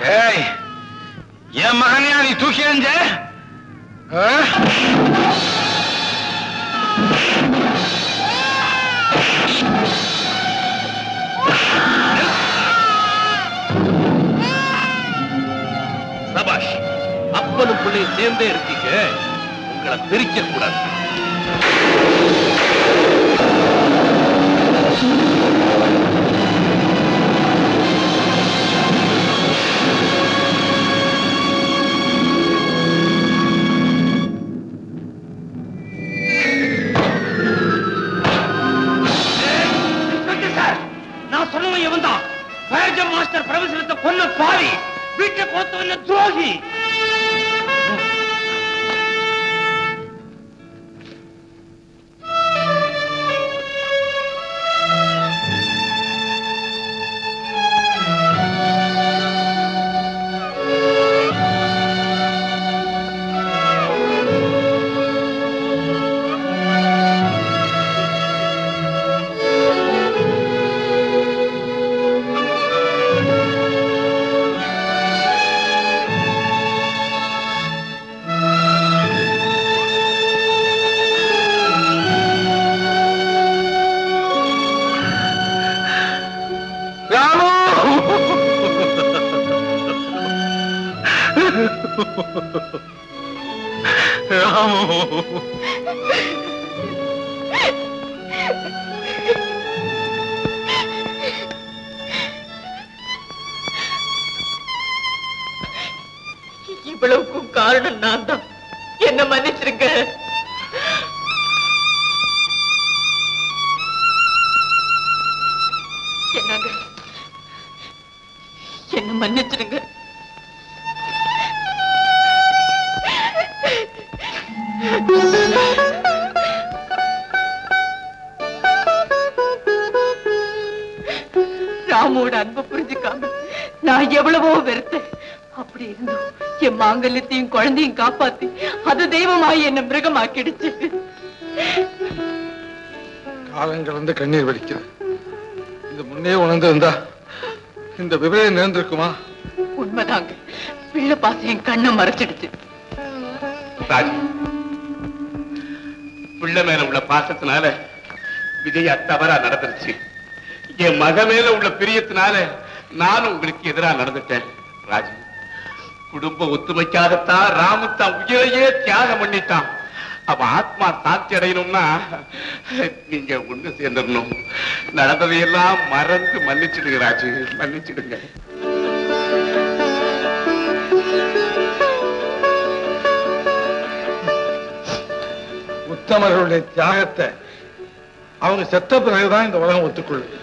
ஏய் என் மகனையா நீ தூக்கி எறிஞ்ச? சபாஷ் அப்பனும் பிள்ளையும் சேர்ந்தே இருக்கீங்க. உங்களை பிரிக்க கூடாது राजमास्टर प्रवेश द्रोहि। இவ்வளவுக்கும் காரணம் நான் தான் என்ன மன்னிச்சிருக்க என்னங்க? என்ன மன்னிச்சிருங்க ராமோட அன்பை புரிஞ்சுக்காம நான் எவ்வளவோ வெறுத்தேன். அப்படி இருந்தும் என் மாங்கல்யத்தையும் குழந்தையும் காப்பாத்தி அது தெய்வமாய் என்ன மிருகமாக்கிடுச்சு. காலம் கண்ணீர் வடிக்குது இது முன்னே உணர்ந்து இருந்தா இந்த விபரீதம் நேர்ந்திருக்குமா? உண்மைதாங்க. பிள்ளை பாசம் என் கண்ணை மறைச்சிடுச்சு. ராஜ் பிள்ளை மேல உள்ள பாசத்தினால விஜயா தவறா நடந்துருச்சு. என் மக மேல உள்ள பிரியத்தினால நானும் உங்களுக்கு எதிரா நடந்துட்டேன். ராஜ் குடும்ப ஒத்துமைக்காகத்தான் ராமு தான் உயிரையே தியாகம் பண்ணிட்டான். அப்ப ஆத்மா சாட்சி அடையணும்னா நீங்க ஒண்ணு சேர்ந்துடணும். நடந்ததையெல்லாம் மறந்து மன்னிச்சிடுங்க ராஜு மன்னிச்சிடுங்க. உத்தமர்களுடைய தியாகத்தை அவங்க செத்த பிறகுதான் இந்த உலகம் ஒத்துக்கொள்ளும்.